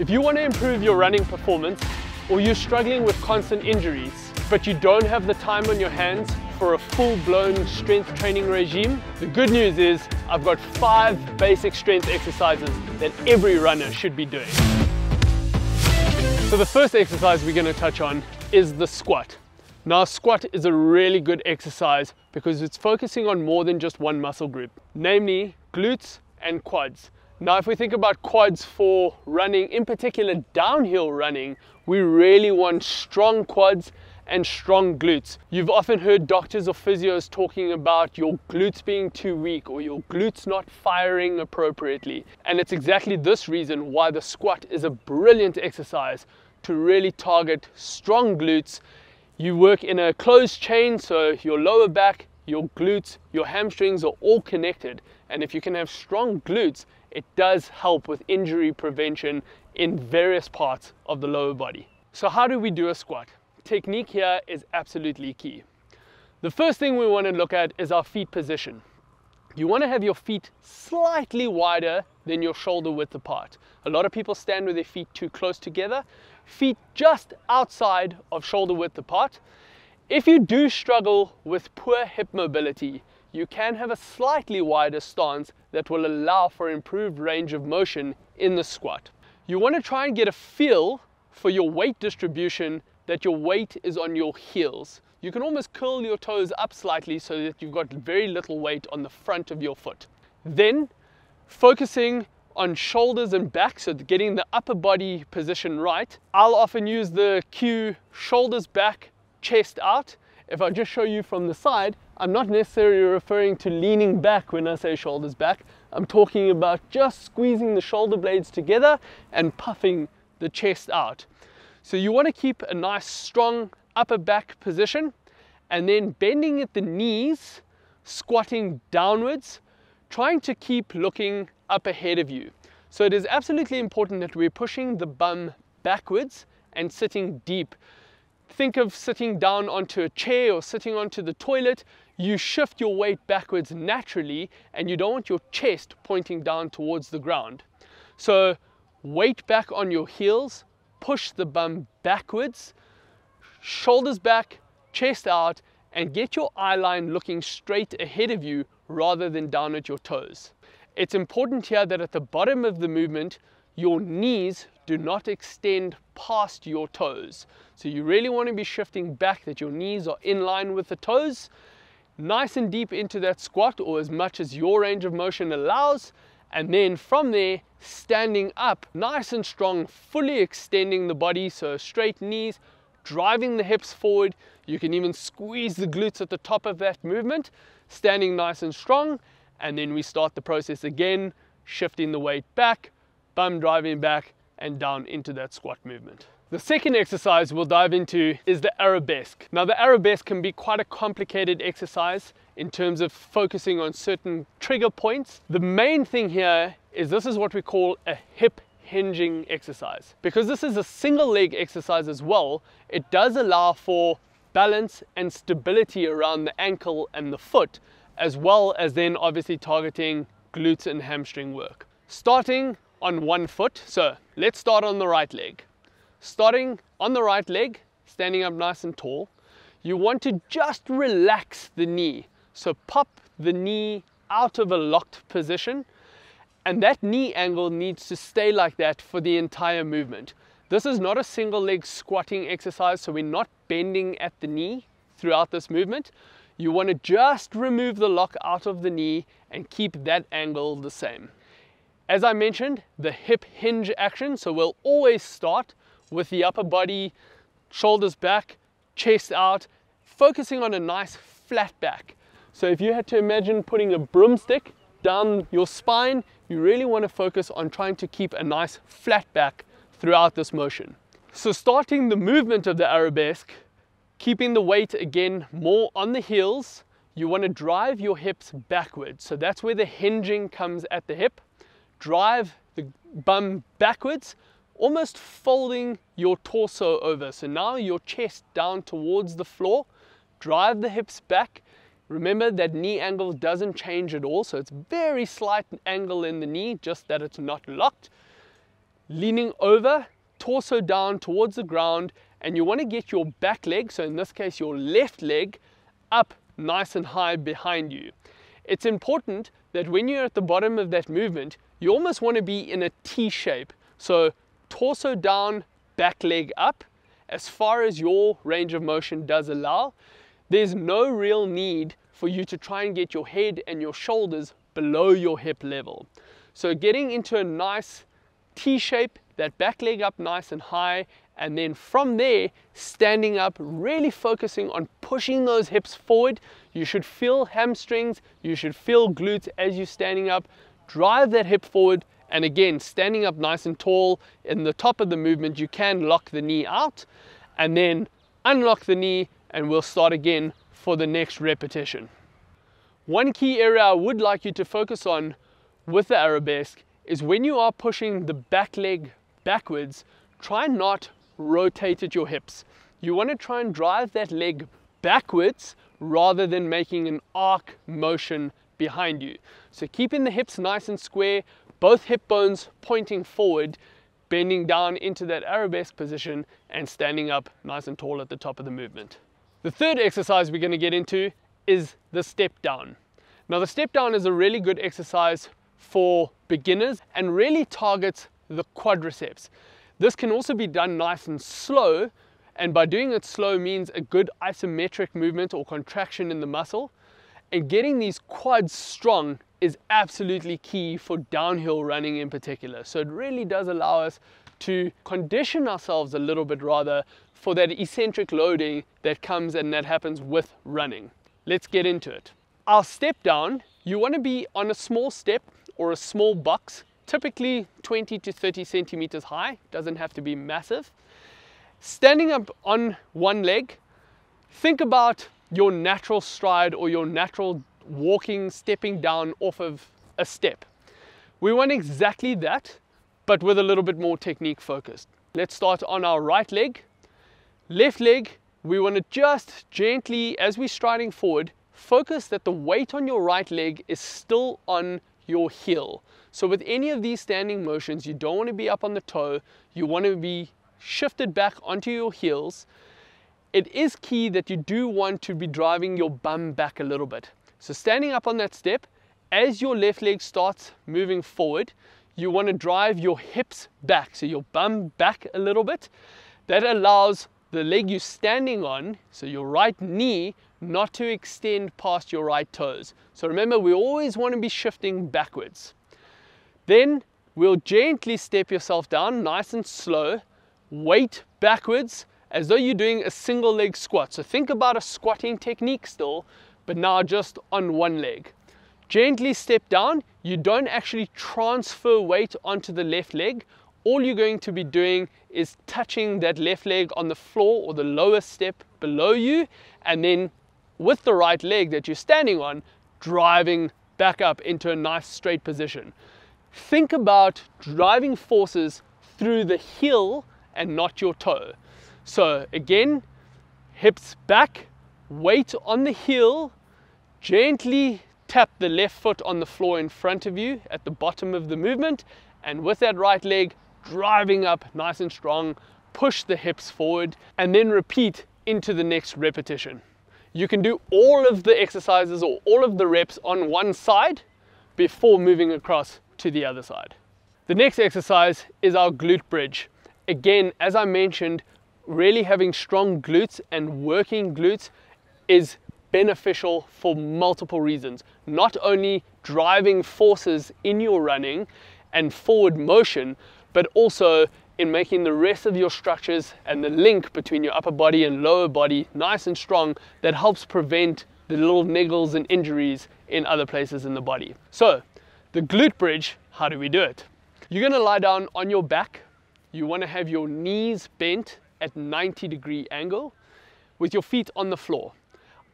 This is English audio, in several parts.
If you want to improve your running performance or you're struggling with constant injuries, but you don't have the time on your hands for a full-blown strength training regime, the good news is I've got five basic strength exercises that every runner should be doing. So the first exercise we're going to touch on is the squat. Now squat is a really good exercise because it's focusing on more than just one muscle group, namely glutes and quads. Now, if we think about quads for running, in particular downhill running, we really want strong quads and strong glutes. You've often heard doctors or physios talking about your glutes being too weak or your glutes not firing appropriately. And it's exactly this reason why the squat is a brilliant exercise to really target strong glutes. You work in a closed chain, so your lower back, your glutes, your hamstrings are all connected. And if you can have strong glutes, it does help with injury prevention in various parts of the lower body. So how do we do a squat? Technique here is absolutely key. The first thing we want to look at is our feet position. You want to have your feet slightly wider than your shoulder width apart. A lot of people stand with their feet too close together, feet just outside of shoulder width apart. If you do struggle with poor hip mobility, you can have a slightly wider stance that will allow for improved range of motion in the squat. You want to try and get a feel for your weight distribution that your weight is on your heels. You can almost curl your toes up slightly so that you've got very little weight on the front of your foot. Then focusing on shoulders and back, so getting the upper body position right. I'll often use the cue shoulders back, chest out. If I just show you from the side, I'm not necessarily referring to leaning back when I say shoulders back. I'm talking about just squeezing the shoulder blades together and puffing the chest out. So you want to keep a nice strong upper back position and then bending at the knees, squatting downwards, trying to keep looking up ahead of you. So it is absolutely important that we're pushing the bum backwards and sitting deep. Think of sitting down onto a chair or sitting onto the toilet you shift your weight backwards naturally and you don't want your chest pointing down towards the ground. So weight back on your heels, push the bum backwards, shoulders back, chest out, and get your eye line looking straight ahead of you rather than down at your toes. It's important here that at the bottom of the movement, your knees do not extend past your toes. So you really want to be shifting back that your knees are in line with the toes nice and deep into that squat or as much as your range of motion allows. And then from there, standing up nice and strong, fully extending the body. So straight knees, driving the hips forward. You can even squeeze the glutes at the top of that movement, standing nice and strong. And then we start the process again, shifting the weight back, bum driving back and down into that squat movement. The second exercise we'll dive into is the arabesque. Now the arabesque can be quite a complicated exercise in terms of focusing on certain trigger points. The main thing here is this is what we call a hip hinging exercise. Because this is a single leg exercise as well, it does allow for balance and stability around the ankle and the foot, as well as then obviously targeting glutes and hamstring work. Starting on one foot, so let's start on the right leg. Starting on the right leg, standing up nice and tall, you want to just relax the knee. So pop the knee out of a locked position and that knee angle needs to stay like that for the entire movement. This is not a single leg squatting exercise, so we're not bending at the knee throughout this movement. You want to just remove the lock out of the knee and keep that angle the same. As I mentioned, the hip hinge action, so we'll always start with the upper body, shoulders back, chest out, focusing on a nice flat back. So if you had to imagine putting a broomstick down your spine, you really want to focus on trying to keep a nice flat back throughout this motion. So starting the movement of the arabesque, keeping the weight again more on the heels, you want to drive your hips backwards. So that's where the hinging comes at the hip. Drive the bum backwards almost folding your torso over. So now your chest down towards the floor, drive the hips back. Remember that knee angle doesn't change at all, so it's very slight angle in the knee, just that it's not locked. leaning over, torso down towards the ground, and you want to get your back leg, so in this case your left leg, up nice and high behind you. It's important that when you're at the bottom of that movement, you almost want to be in a T shape. So torso down, back leg up, as far as your range of motion does allow. There's no real need for you to try and get your head and your shoulders below your hip level. So getting into a nice T shape, that back leg up nice and high, and then from there, standing up, really focusing on pushing those hips forward. You should feel hamstrings, you should feel glutes as you're standing up. Drive that hip forward, and again, standing up nice and tall in the top of the movement, you can lock the knee out and then unlock the knee, and we'll start again for the next repetition. One key area I would like you to focus on with the arabesque is when you are pushing the back leg backwards, try not rotate at your hips. You want to try and drive that leg backwards rather than making an arc motion behind you. So keeping the hips nice and square, both hip bones pointing forward, bending down into that arabesque position and standing up nice and tall at the top of the movement. The third exercise we're going to get into is the step down. Now the step down is a really good exercise for beginners and really targets the quadriceps. This can also be done nice and slow and by doing it slow means a good isometric movement or contraction in the muscle and getting these quads strong is absolutely key for downhill running in particular. So it really does allow us to condition ourselves a little bit rather for that eccentric loading that comes and that happens with running. Let's get into it. Our step down, you want to be on a small step or a small box typically 20 to 30 centimeters high, doesn't have to be massive. Standing up on one leg, think about your natural stride or your natural walking, stepping down off of a step. We want exactly that, but with a little bit more technique focused. Let's start on our right leg. Left leg, we want to just gently, as we're striding forward, focus that the weight on your right leg is still on your heel. So with any of these standing motions, you don't want to be up on the toe. You want to be shifted back onto your heels. It is key that you do want to be driving your bum back a little bit. So standing up on that step, as your left leg starts moving forward, you want to drive your hips back, so your bum back a little bit. That allows the leg you're standing on, so your right knee, not to extend past your right toes. So remember, we always want to be shifting backwards. Then we'll gently step yourself down nice and slow, weight backwards as though you're doing a single leg squat. So think about a squatting technique still, but now just on one leg. Gently step down, you don't actually transfer weight onto the left leg. All you're going to be doing is touching that left leg on the floor or the lower step below you, and then with the right leg that you're standing on, driving back up into a nice straight position think about driving forces through the heel and not your toe. So again, hips back, weight on the heel, gently tap the left foot on the floor in front of you at the bottom of the movement, and with that right leg driving up nice and strong, push the hips forward, and then repeat into the next repetition. You can do all of the exercises or all of the reps on one side before moving across to the other side. The next exercise is our glute bridge. Again, as I mentioned, really having strong glutes and working glutes is beneficial for multiple reasons. Not only driving forces in your running and forward motion, but also in making the rest of your structures and the link between your upper body and lower body nice and strong that helps prevent the little niggles and injuries in other places in the body. So the glute bridge, how do we do it? You're gonna lie down on your back. You wanna have your knees bent at 90 degree angle with your feet on the floor.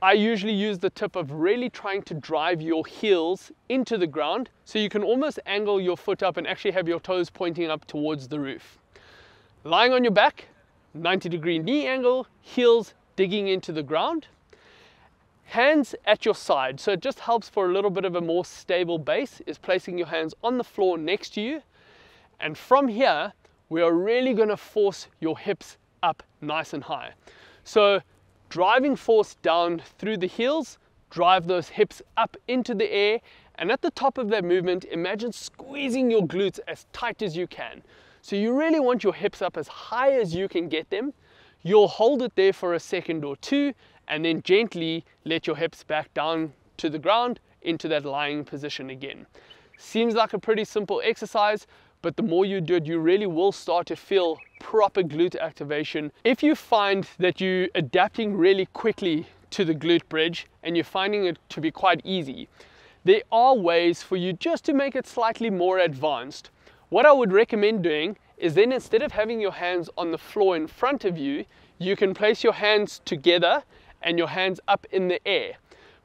I usually use the tip of really trying to drive your heels into the ground so you can almost angle your foot up and actually have your toes pointing up towards the roof. Lying on your back, 90 degree knee angle, heels digging into the ground. Hands at your side, so it just helps for a little bit of a more stable base, is placing your hands on the floor next to you. And from here, we are really gonna force your hips nice and high. So driving force down through the heels, drive those hips up into the air, and at the top of that movement, imagine squeezing your glutes as tight as you can. So you really want your hips up as high as you can get them. You'll hold it there for a second or two, and then gently let your hips back down to the ground into that lying position again. Seems like a pretty simple exercise, but the more you do it, you really will start to feel proper glute activation. If you find that you're adapting really quickly to the glute bridge and you're finding it to be quite easy, there are ways for you just to make it slightly more advanced. What I would recommend doing is then instead of having your hands on the floor in front of you, you can place your hands together and your hands up in the air.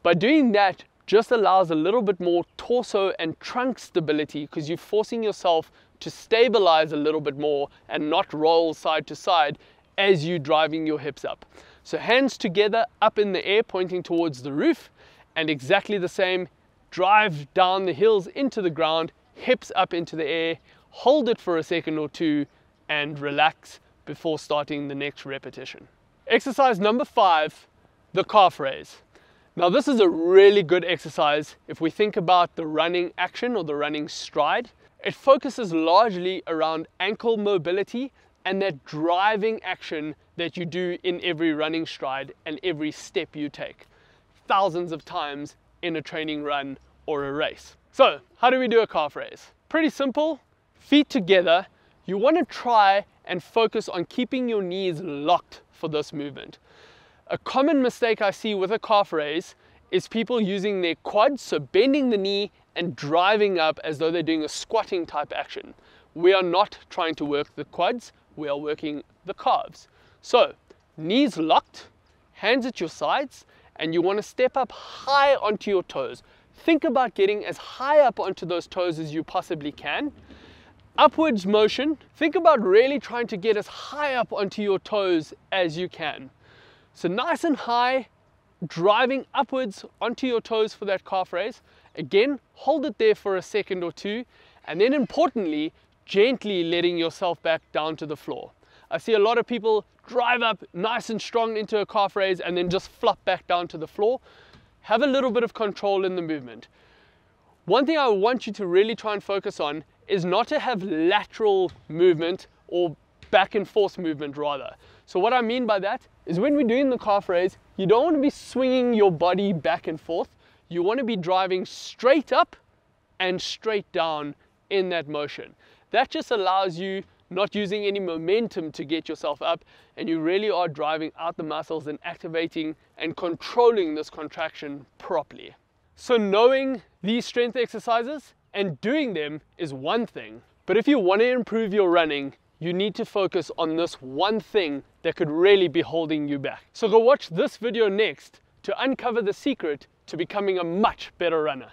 By doing that, just allows a little bit more torso and trunk stability because you're forcing yourself to stabilize a little bit more and not roll side to side as you're driving your hips up. So hands together up in the air pointing towards the roof and exactly the same, drive down the hills into the ground, hips up into the air, hold it for a second or two and relax before starting the next repetition. Exercise number five, the calf raise. Now this is a really good exercise if we think about the running action or the running stride. It focuses largely around ankle mobility and that driving action that you do in every running stride and every step you take thousands of times in a training run or a race. So how do we do a calf raise? Pretty simple, feet together. You want to try and focus on keeping your knees locked for this movement. A common mistake I see with a calf raise is people using their quads, so bending the knee and driving up as though they're doing a squatting type action. We are not trying to work the quads, we are working the calves. So, knees locked, hands at your sides, and you want to step up high onto your toes. Think about getting as high up onto those toes as you possibly can. Upwards motion, think about really trying to get as high up onto your toes as you can. So nice and high, driving upwards onto your toes for that calf raise. Again, hold it there for a second or two, and then importantly, gently letting yourself back down to the floor. I see a lot of people drive up nice and strong into a calf raise and then just flop back down to the floor. Have a little bit of control in the movement. One thing I want you to really try and focus on is not to have lateral movement or back and forth movement rather. So what I mean by that is when we're doing the calf raise, you don't want to be swinging your body back and forth. You want to be driving straight up and straight down in that motion. That just allows you not using any momentum to get yourself up and you really are driving out the muscles and activating and controlling this contraction properly. So knowing these strength exercises and doing them is one thing, but if you want to improve your running, you need to focus on this one thing that could really be holding you back. So go watch this video next to uncover the secret to becoming a much better runner.